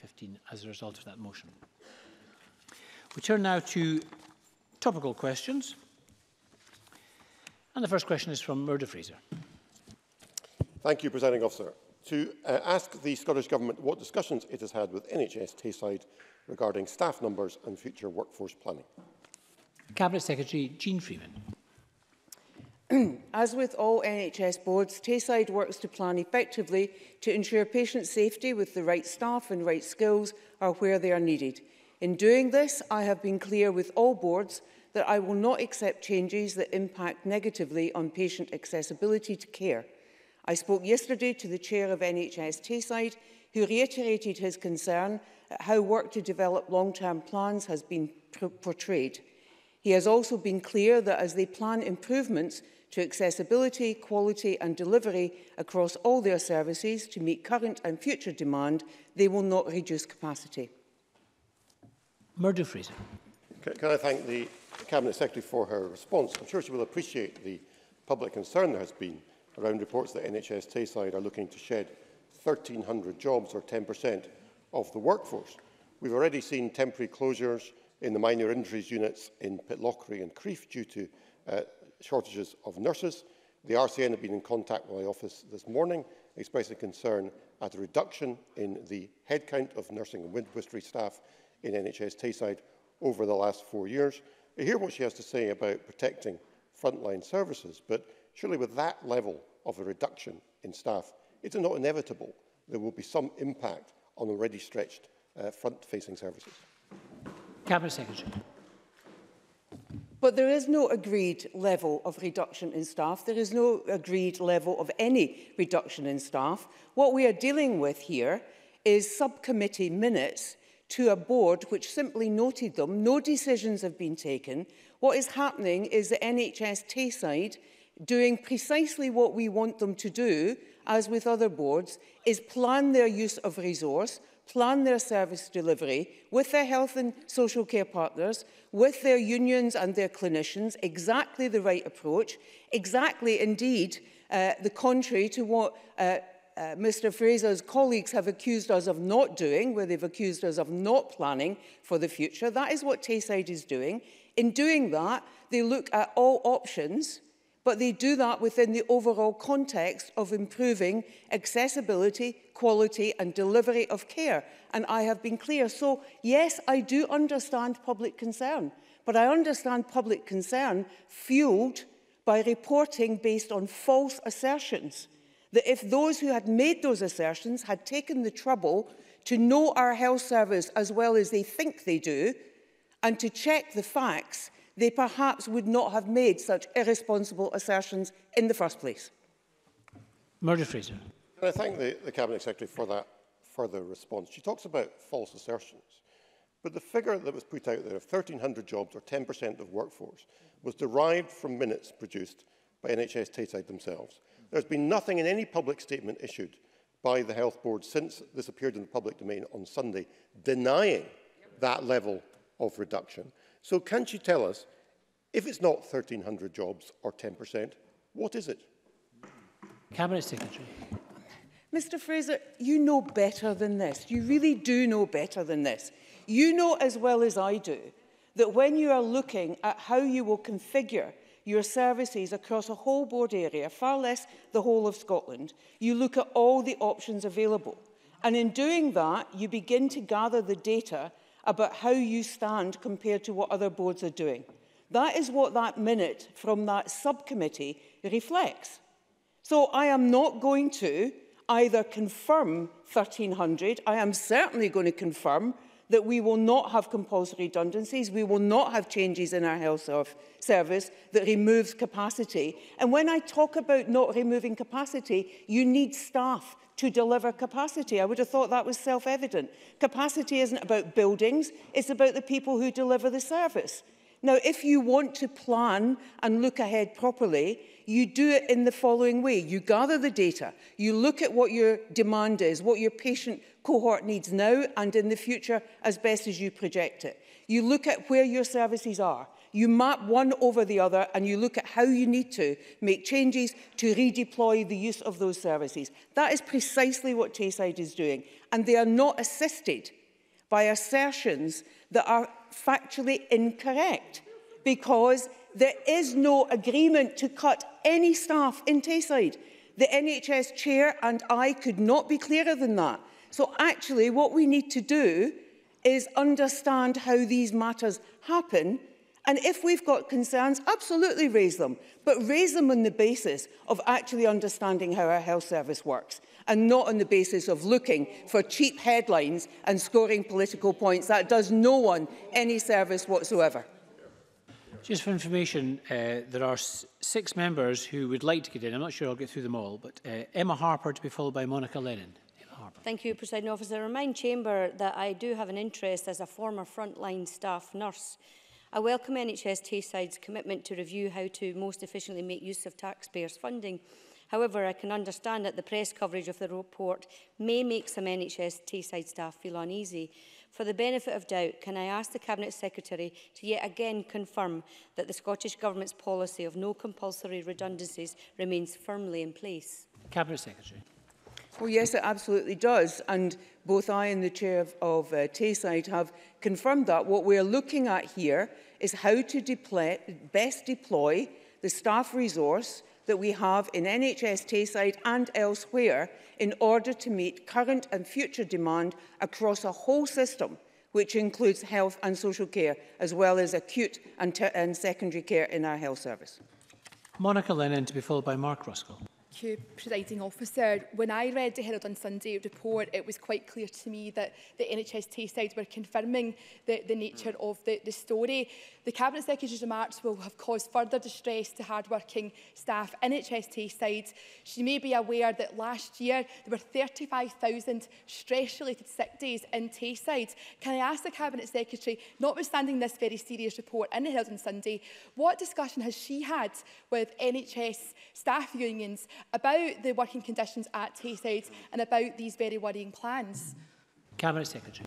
2015 as a result of that motion. We turn now to topical questions. And the first question is from Murder Fraser. Thank you, Presiding Officer. To uh, ask the Scottish Government what discussions it has had with NHS Tayside regarding staff numbers and future workforce planning. Cabinet Secretary Jean Freeman. As with all NHS boards, Tayside works to plan effectively to ensure patient safety with the right staff and right skills are where they are needed. In doing this, I have been clear with all boards that I will not accept changes that impact negatively on patient accessibility to care. I spoke yesterday to the chair of NHS Tayside, who reiterated his concern at how work to develop long-term plans has been portrayed. He has also been clear that as they plan improvements to accessibility, quality and delivery across all their services to meet current and future demand, they will not reduce capacity. Murdo Fraser. Can, can I thank the Cabinet Secretary for her response? I'm sure she will appreciate the public concern there has been around reports that NHS Tayside are looking to shed 1,300 jobs or 10% of the workforce. We've already seen temporary closures in the minor injuries units in Pitlochry and Creef due to uh, shortages of nurses. The RCN have been in contact with my office this morning, expressing concern at a reduction in the headcount of nursing and midwifery staff in NHS Tayside over the last four years. I hear what she has to say about protecting frontline services, but surely with that level of a reduction in staff, it's not inevitable there will be some impact on already stretched uh, front-facing services. Cabinet Secretary. But there is no agreed level of reduction in staff. There is no agreed level of any reduction in staff. What we are dealing with here is subcommittee minutes to a board which simply noted them. No decisions have been taken. What is happening is the NHS Tayside doing precisely what we want them to do, as with other boards, is plan their use of resource, plan their service delivery with their health and social care partners, with their unions and their clinicians, exactly the right approach, exactly indeed uh, the contrary to what uh, uh, Mr Fraser's colleagues have accused us of not doing, where they've accused us of not planning for the future. That is what Tayside is doing. In doing that, they look at all options, but they do that within the overall context of improving accessibility, quality and delivery of care. And I have been clear. So, yes, I do understand public concern, but I understand public concern fueled by reporting based on false assertions. That if those who had made those assertions had taken the trouble to know our health service as well as they think they do, and to check the facts, they perhaps would not have made such irresponsible assertions in the first place. Murder Fraser. And I thank the, the Cabinet Secretary for that further response. She talks about false assertions. But the figure that was put out there of 1,300 jobs, or 10% of workforce, was derived from minutes produced by NHS Tayside themselves. There's been nothing in any public statement issued by the Health Board since this appeared in the public domain on Sunday denying that level of reduction. So can she tell us, if it's not 1,300 jobs or 10%, what is it? Cabinet Secretary. Mr Fraser, you know better than this. You really do know better than this. You know as well as I do that when you are looking at how you will configure your services across a whole board area, far less the whole of Scotland, you look at all the options available. And in doing that, you begin to gather the data about how you stand compared to what other boards are doing. That is what that minute from that subcommittee reflects. So I am not going to either confirm 1,300, I am certainly going to confirm that we will not have compulsory redundancies, we will not have changes in our health service that removes capacity. And when I talk about not removing capacity, you need staff to deliver capacity. I would have thought that was self-evident. Capacity isn't about buildings, it's about the people who deliver the service. Now, if you want to plan and look ahead properly, You do it in the following way. You gather the data. You look at what your demand is, what your patient cohort needs now and in the future as best as you project it. You look at where your services are. You map one over the other and you look at how you need to make changes to redeploy the use of those services. That is precisely what Tayside is doing. And they are not assisted by assertions that are factually incorrect because There is no agreement to cut any staff in Tayside. The NHS chair and I could not be clearer than that. So actually what we need to do is understand how these matters happen and if we've got concerns, absolutely raise them, but raise them on the basis of actually understanding how our health service works and not on the basis of looking for cheap headlines and scoring political points. That does no one any service whatsoever. Just for information, uh, there are six members who would like to get in. I'm not sure I'll get through them all, but uh, Emma Harper to be followed by Monica Lennon. Thank you, President Officer. Remind Chamber that I do have an interest as a former frontline staff nurse. I welcome NHS Tayside's commitment to review how to most efficiently make use of taxpayers' funding. However, I can understand that the press coverage of the report may make some NHS Tayside staff feel uneasy. For the benefit of doubt, can I ask the Cabinet Secretary to yet again confirm that the Scottish Government's policy of no compulsory redundancies remains firmly in place? Cabinet Secretary. Well, oh, yes, it absolutely does. And both I and the chair of, of uh, Tayside have confirmed that. What we're looking at here is how to deploy, best deploy the staff resource that we have in NHS Tayside and elsewhere in order to meet current and future demand across a whole system, which includes health and social care, as well as acute and, and secondary care in our health service. Monica Lennon to be followed by Mark Ruskell you, Presiding Officer. When I read the Herald on Sunday report, it was quite clear to me that the NHS Tayside were confirming the, the nature of the, the story. The Cabinet Secretary's remarks will have caused further distress to hard-working staff in NHS Tayside. She may be aware that last year there were 35,000 stress-related sick days in Tayside. Can I ask the Cabinet Secretary, notwithstanding this very serious report in the Herald on Sunday, what discussion has she had with NHS staff unions about the working conditions at Tayside and about these very worrying plans? Cabinet Secretary.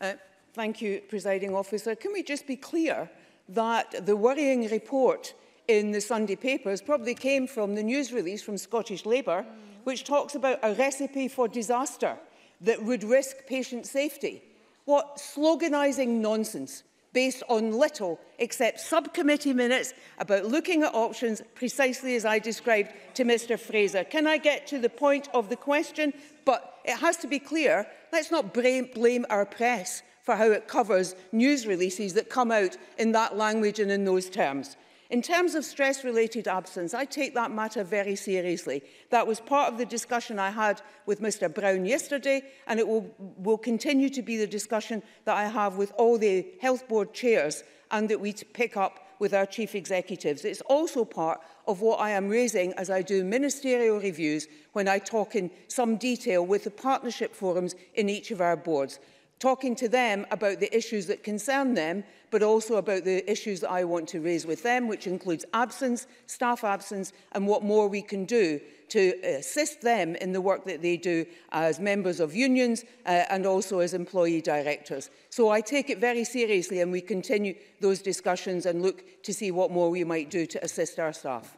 Uh, thank you, Presiding Officer. Can we just be clear that the worrying report in the Sunday papers probably came from the news release from Scottish Labour, which talks about a recipe for disaster that would risk patient safety. What sloganising nonsense based on little except subcommittee minutes about looking at options precisely as I described to Mr Fraser. Can I get to the point of the question? But it has to be clear, let's not blame our press for how it covers news releases that come out in that language and in those terms. In terms of stress-related absence, I take that matter very seriously. That was part of the discussion I had with Mr Brown yesterday, and it will, will continue to be the discussion that I have with all the health board chairs and that we pick up with our chief executives. It's also part of what I am raising as I do ministerial reviews when I talk in some detail with the partnership forums in each of our boards talking to them about the issues that concern them, but also about the issues that I want to raise with them, which includes absence, staff absence, and what more we can do to assist them in the work that they do as members of unions uh, and also as employee directors. So I take it very seriously and we continue those discussions and look to see what more we might do to assist our staff.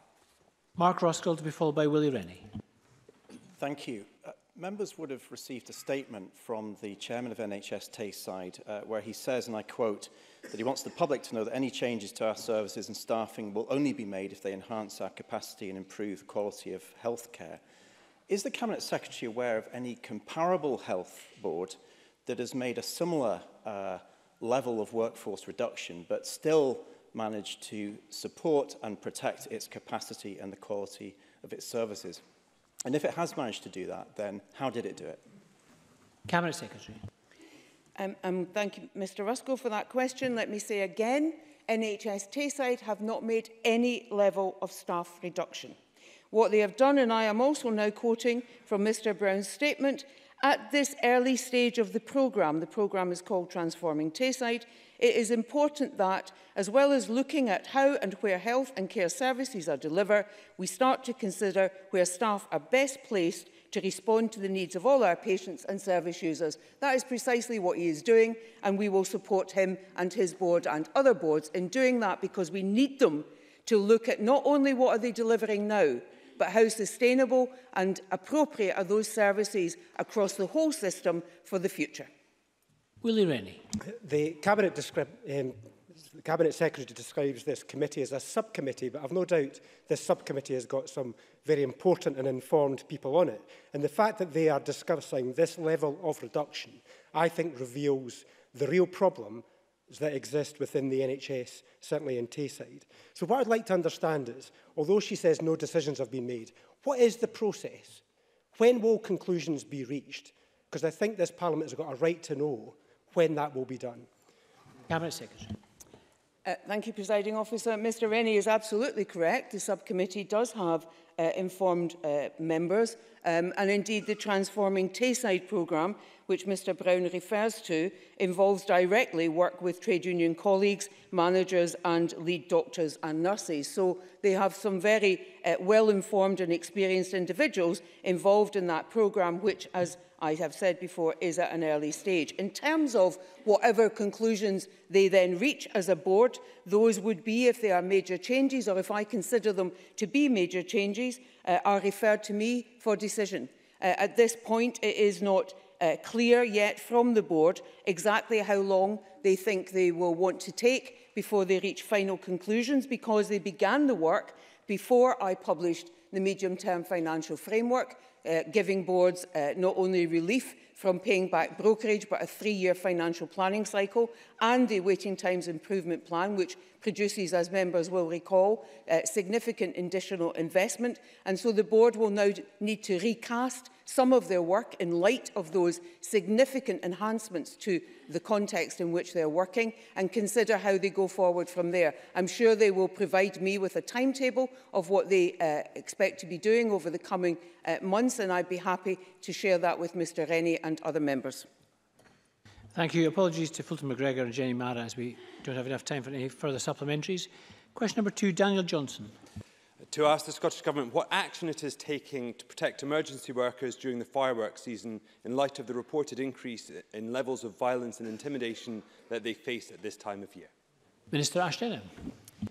Mark Roskell to be followed by Willie Rennie. Thank you. Members would have received a statement from the chairman of NHS Tayside uh, where he says, and I quote, that he wants the public to know that any changes to our services and staffing will only be made if they enhance our capacity and improve the quality of healthcare. Is the Cabinet Secretary aware of any comparable health board that has made a similar uh, level of workforce reduction but still managed to support and protect its capacity and the quality of its services? And if it has managed to do that, then how did it do it? Cabinet Secretary. Um, um, thank you, Mr Ruskell, for that question. Let me say again, NHS Tayside have not made any level of staff reduction. What they have done, and I am also now quoting from Mr Brown's statement, At this early stage of the programme, the programme is called Transforming Tayside, it is important that, as well as looking at how and where health and care services are delivered, we start to consider where staff are best placed to respond to the needs of all our patients and service users. That is precisely what he is doing, and we will support him and his board and other boards in doing that because we need them to look at not only what are they delivering now, but how sustainable and appropriate are those services across the whole system for the future? Willie Rennie. The Cabinet, um, the Cabinet Secretary describes this committee as a subcommittee, but I've no doubt this subcommittee has got some very important and informed people on it. And the fact that they are discussing this level of reduction, I think reveals the real problem that exist within the NHS, certainly in Tayside. So what I'd like to understand is, although she says no decisions have been made, what is the process? When will conclusions be reached? Because I think this Parliament has got a right to know when that will be done. Cabinet Secretary. Uh, thank you, Presiding Officer. Mr Rennie is absolutely correct. The subcommittee does have uh, informed uh, members. Um, and indeed, the Transforming Tayside programme, which Mr Brown refers to, involves directly work with trade union colleagues, managers and lead doctors and nurses. So they have some very uh, well-informed and experienced individuals involved in that programme, which, as I have said before, is at an early stage. In terms of whatever conclusions they then reach as a board, those would be if they are major changes or if I consider them to be major changes, series uh, are referred to me for decision. Uh, at this point, it is not uh, clear yet from the board exactly how long they think they will want to take before they reach final conclusions because they began the work before I published the medium-term financial framework uh, giving boards uh, not only relief from paying back brokerage, but a three-year financial planning cycle and a waiting times improvement plan, which produces, as members will recall, uh, significant additional investment. And so the board will now need to recast some of their work in light of those significant enhancements to the context in which they're working and consider how they go forward from there. I'm sure they will provide me with a timetable of what they uh, expect to be doing over the coming uh, months evidence, and I'd be happy to share that with Mr Rennie and other members. Thank you. Apologies to Fulton McGregor and Jenny Mara as we don't have enough time for any further supplementaries. Question number two, Daniel Johnson. To ask the Scottish Government what action it is taking to protect emergency workers during the fireworks season in light of the reported increase in levels of violence and intimidation that they face at this time of year. Minister Ashton.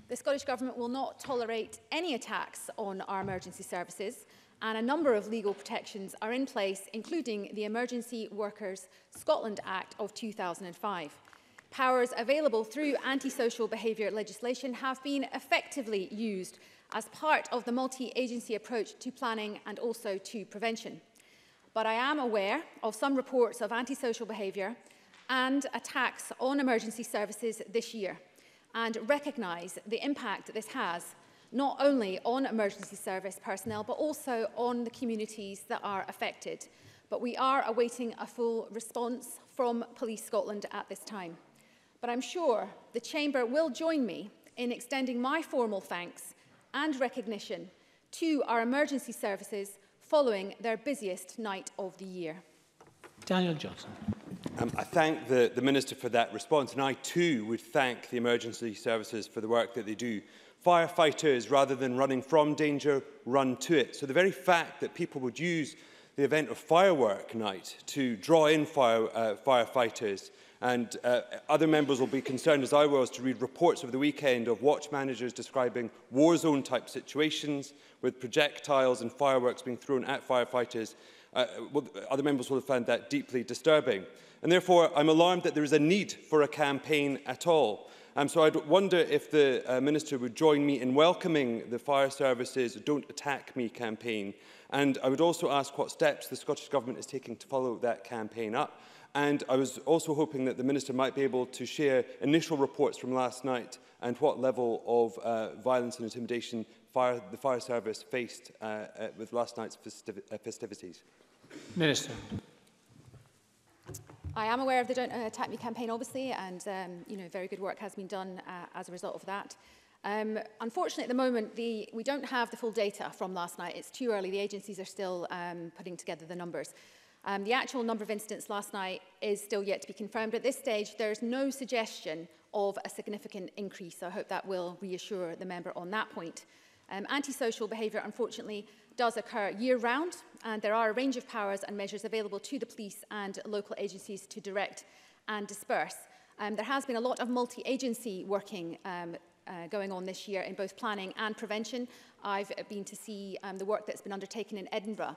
The Scottish Government will not tolerate any attacks on our emergency services and a number of legal protections are in place, including the Emergency Workers Scotland Act of 2005. Powers available through antisocial behaviour legislation have been effectively used as part of the multi-agency approach to planning and also to prevention. But I am aware of some reports of antisocial behaviour and attacks on emergency services this year and recognise the impact this has not only on emergency service personnel, but also on the communities that are affected. But we are awaiting a full response from Police Scotland at this time. But I'm sure the Chamber will join me in extending my formal thanks and recognition to our emergency services following their busiest night of the year. Daniel Johnson. Um, I thank the, the Minister for that response and I too would thank the emergency services for the work that they do firefighters, rather than running from danger, run to it. So the very fact that people would use the event of firework night to draw in fire, uh, firefighters and uh, other members will be concerned, as I was, to read reports over the weekend of watch managers describing war zone type situations with projectiles and fireworks being thrown at firefighters. Uh, other members will have found that deeply disturbing. And therefore, I'm alarmed that there is a need for a campaign at all. Um, so I'd wonder if the uh, Minister would join me in welcoming the Fire Services Don't Attack Me campaign. And I would also ask what steps the Scottish Government is taking to follow that campaign up. And I was also hoping that the Minister might be able to share initial reports from last night and what level of uh, violence and intimidation fire, the fire service faced uh, uh, with last night's festiv uh, festivities. Minister. I am aware of the Don't uh, Attack Me campaign, obviously, and um, you know, very good work has been done uh, as a result of that. Um, unfortunately, at the moment, the, we don't have the full data from last night. It's too early. The agencies are still um, putting together the numbers. Um, the actual number of incidents last night is still yet to be confirmed. At this stage, there's no suggestion of a significant increase. So I hope that will reassure the member on that point. Um, antisocial behaviour, unfortunately, does occur year-round, and there are a range of powers and measures available to the police and local agencies to direct and disperse. Um, there has been a lot of multi-agency working um, uh, going on this year in both planning and prevention. I've been to see um, the work that's been undertaken in Edinburgh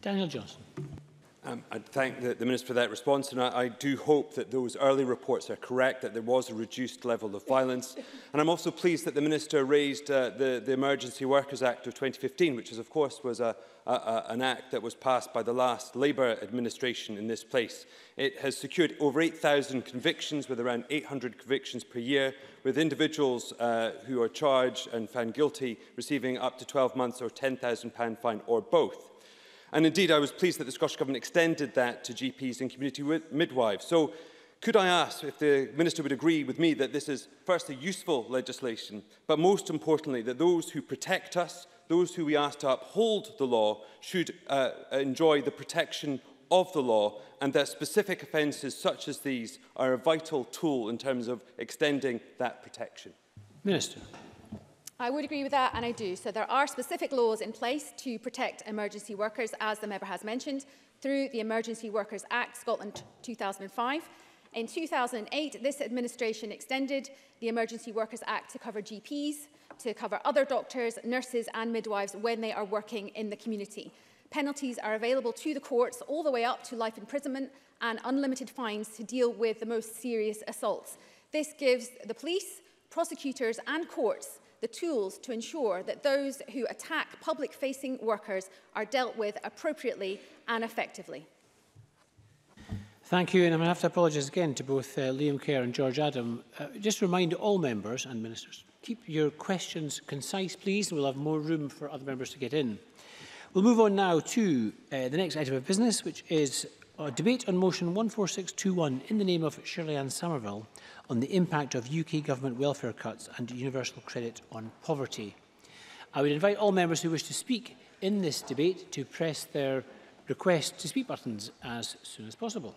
Daniel Johnson. Um, I thank the, the Minister for that response, and I, I do hope that those early reports are correct, that there was a reduced level of violence. and I'm also pleased that the Minister raised uh, the, the Emergency Workers Act of 2015, which is, of course was a, a, a, an act that was passed by the last Labour administration in this place. It has secured over 8,000 convictions, with around 800 convictions per year, with individuals uh, who are charged and found guilty receiving up to 12 months or £10,000 fine or both. And indeed, I was pleased that the Scottish Government extended that to GPs and community midwives. So could I ask if the Minister would agree with me that this is firstly useful legislation, but most importantly that those who protect us, those who we ask to uphold the law, should uh, enjoy the protection of the law and that specific offences such as these are a vital tool in terms of extending that protection? Minister. I would agree with that, and I do. So there are specific laws in place to protect emergency workers, as the member has mentioned, through the Emergency Workers Act Scotland 2005. In 2008, this administration extended the Emergency Workers Act to cover GPs, to cover other doctors, nurses and midwives when they are working in the community. Penalties are available to the courts all the way up to life imprisonment and unlimited fines to deal with the most serious assaults. This gives the police, prosecutors and courts the tools to ensure that those who attack public-facing workers are dealt with appropriately and effectively. Thank you, and I'm going to have to apologise again to both uh, Liam Kerr and George Adam. Uh, just remind all members and ministers, keep your questions concise, please, and we'll have more room for other members to get in. We'll move on now to uh, the next item of business, which is A debate on motion 14621 in the name of Shirley Ann Somerville on the impact of UK government welfare cuts and universal credit on poverty. I would invite all members who wish to speak in this debate to press their request to speak buttons as soon as possible.